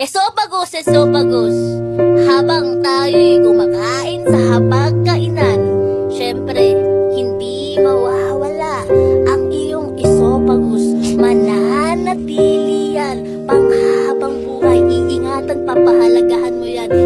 Esophagus, esophagus. Habang tayo'y kumakain sa hapagkainan, syempre, hindi mawawala ang iyong esophagus. Mananatili yan panghabang buhay. Iingatan, papahalagahan mo yan.